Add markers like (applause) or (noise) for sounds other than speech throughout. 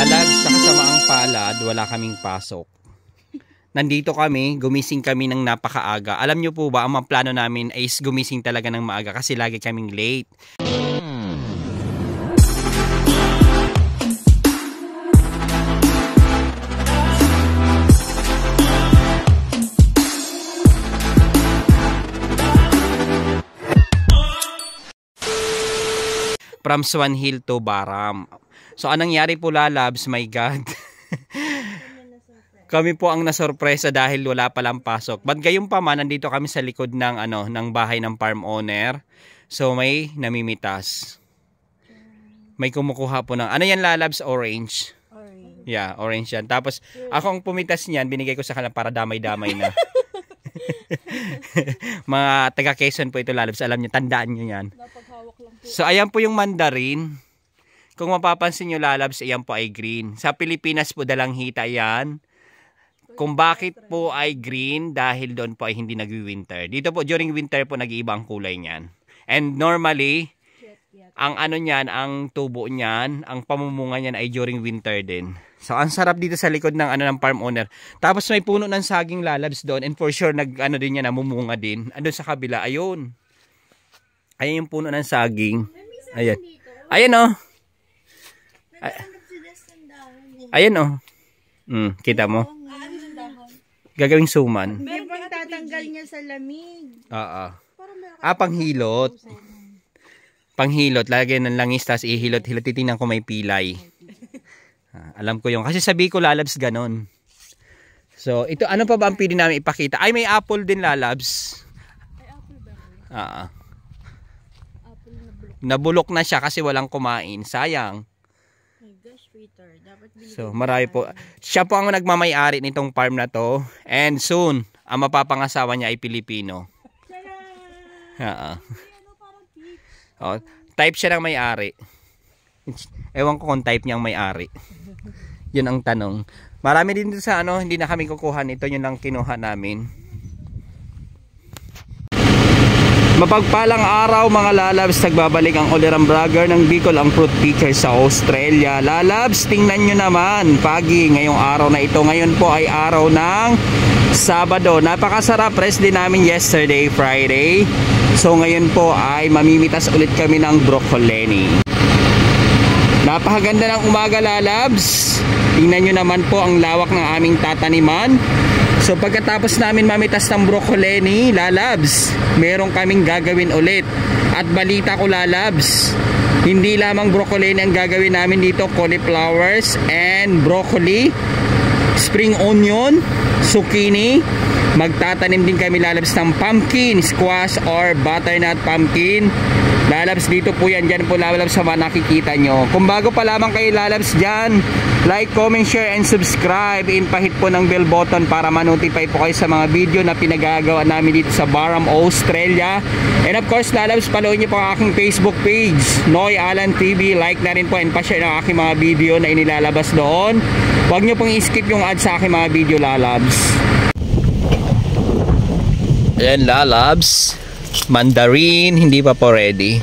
Lalag sa kasamaang palad, wala kaming pasok. Nandito kami, gumising kami ng napakaaga. Alam nyo po ba, ang plano namin ay gumising talaga ng maaga kasi lagi kaming late. From Swan Hill to Baram. So anong nangyari po lalabs, my God. (laughs) kami po ang nasorpresa dahil wala palang pasok. But gayon pa man, nandito kami sa likod ng, ano, ng bahay ng farm owner. So may namimitas. May kumukuha po ng, ano yan lalabs? Orange. Orange. Yeah, orange yan. Tapos ako ang pumitas niyan, binigay ko sa kanila para damay-damay na. (laughs) Mga taga Quezon po ito lalabs. Alam niyo, tandaan niyo yan. So ayan po yung mandarin. Kung mapapansin nyo lalabs, ayan po ay green. Sa Pilipinas po dalang hita yan. Kung bakit po ay green, dahil doon po ay hindi nag-winter. Dito po during winter po nag-iiba ang kulay niyan. And normally, ang ano niyan, ang tubo niyan, ang pamumunga niyan ay during winter din. So ang sarap dito sa likod ng ano ng farm owner. Tapos may puno ng saging lalabs doon and for sure nag ano din yan namumunga din. Andun sa kabila, ayun. Ayun yung puno ng saging. Ayan. Ayan oh. Ay- Ayan oh. Mm, kita mo. Gagawing suman. Hindi pang tatanggal niya sa lamig. Oo. Meron Ah, panghilot. Panghilot. Lagyan ng langis, tapos ihilot-hilot. Titingnan ko may pilay. (laughs) Ah, alam ko yung. Kasi sabi ko lalabs ganon. So, ito, ano pa ba ang pwede namin ipakita? Ay, may apple din lalabs. Ay, apple ba? Ah, ah. Apple na bulok. nabulok na siya kasi walang kumain. Sayang. My gosh, Peter. Dapat So, marami po. Siya po ang nagmamayari nitong farm na to. And soon, ang mapapangasawa niya ay Pilipino. Ah. Ano. Oh, type siya ng may-ari. Ewan ko kung type niyang may-ari. Yun ang tanong. Marami din sa ano, hindi na kami kukuha nito, yun lang kinuha namin. Mapagpalang araw mga lalabs, nagbabalik ang Oliram Bragger ng Bicol ang fruit picker sa Australia. Lalabs, tingnan nyo naman, pagi ngayong araw na ito. Ngayon po ay araw ng Sabado. Napakasarap, rest din namin yesterday, Friday. So ngayon po ay mamimitas ulit kami ng broccolini. Napakaganda ng umaga lalabs. Tingnan nyo naman po ang lawak ng aming tataniman. So pagkatapos namin mamitas ng broccolini, lalabs, meron kaming gagawin ulit. At balita ko lalabs, hindi lamang broccolini ang gagawin namin dito, cauliflowers and broccoli, spring onion, zucchini, magtatanim din kami lalabs ng pumpkin, squash or butternut pumpkin. Lalabs dito po yan, dyan po lalabs sa mga nakikita nyo. Kung bago pa lamang kayo lalabs dyan, like, comment, share, and subscribe. In pahit po ng bell button para ma-notify po kayo sa mga video na pinagagawa namin dito sa Barham, Australia. And of course, lalabs, follow nyo po ang aking Facebook page, Noy Alan TV. Like na rin po and pa-share ng aking mga video na inilalabas doon. Huwag nyo pong i-skip yung ads sa aking mga video lalabs. Ayan lalabs. Mandarin, hindi pa po ready.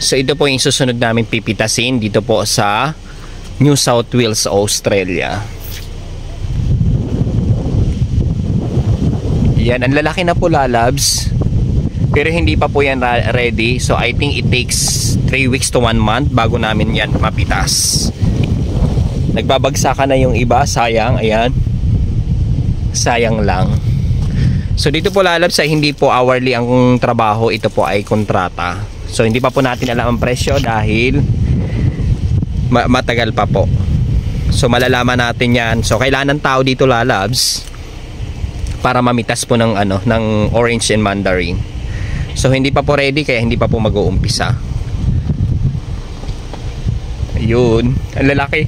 So ito po yung susunod namin pipitasin dito po sa New South Wales, Australia. Yan, ang lalaki na po lalabs. Pero hindi pa po yan ready. So I think it takes 3 weeks to 1 month bago namin yan mapitas. Nagbabagsakan na yung iba, sayang, ayan. Sayang lang. So dito po lalabs ay hindi po hourly ang trabaho, ito po ay kontrata. So hindi pa po natin alam ang presyo dahil ma- matagal pa po. So malalaman natin 'yan. So kailangan ng tao dito lalabs para mamitas po ng ano ng orange and mandarin. So hindi pa po ready kaya hindi pa po mag-uumpisa. Ayun, ang lalaki.